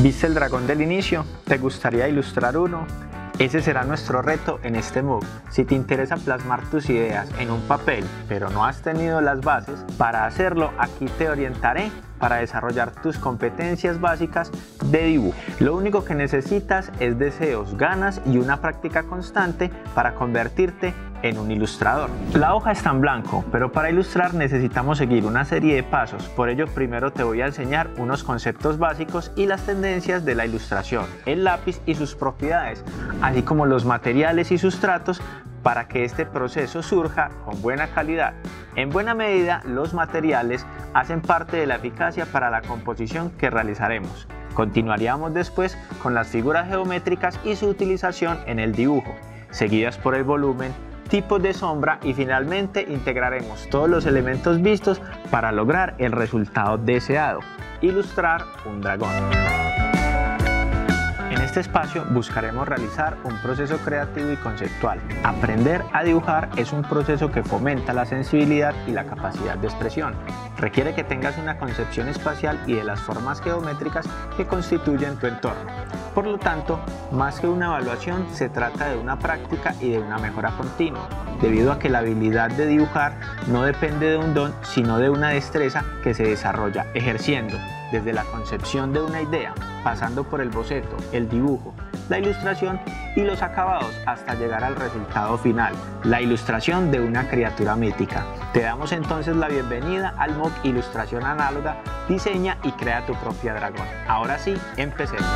¿Viste el dragón del inicio? ¿Te gustaría ilustrar uno? Ese será nuestro reto en este MOOC. Si te interesa plasmar tus ideas en un papel, pero no has tenido las bases, para hacerlo aquí te orientaré para desarrollar tus competencias básicas de dibujo. Lo único que necesitas es deseos, ganas y una práctica constante para convertirte en un ilustrador. La hoja está en blanco, pero para ilustrar necesitamos seguir una serie de pasos. Por ello, primero te voy a enseñar unos conceptos básicos y las tendencias de la ilustración, el lápiz y sus propiedades, así como los materiales y sustratos para que este proceso surja con buena calidad. En buena medida, los materiales hacen parte de la eficacia para la composición que realizaremos. Continuaríamos después con las figuras geométricas y su utilización en el dibujo, seguidas por el volumen, tipos de sombra y finalmente integraremos todos los elementos vistos para lograr el resultado deseado, ilustrar un dragón. Este espacio buscaremos realizar un proceso creativo y conceptual. Aprender a dibujar es un proceso que fomenta la sensibilidad y la capacidad de expresión. Requiere que tengas una concepción espacial y de las formas geométricas que constituyen tu entorno. Por lo tanto, más que una evaluación, se trata de una práctica y de una mejora continua, debido a que la habilidad de dibujar no depende de un don, sino de una destreza que se desarrolla ejerciendo desde la concepción de una idea, pasando por el boceto, el dibujo, la ilustración y los acabados hasta llegar al resultado final, la ilustración de una criatura mítica. Te damos entonces la bienvenida al MOOC Ilustración Análoga, diseña y crea tu propia dragón. Ahora sí, empecemos.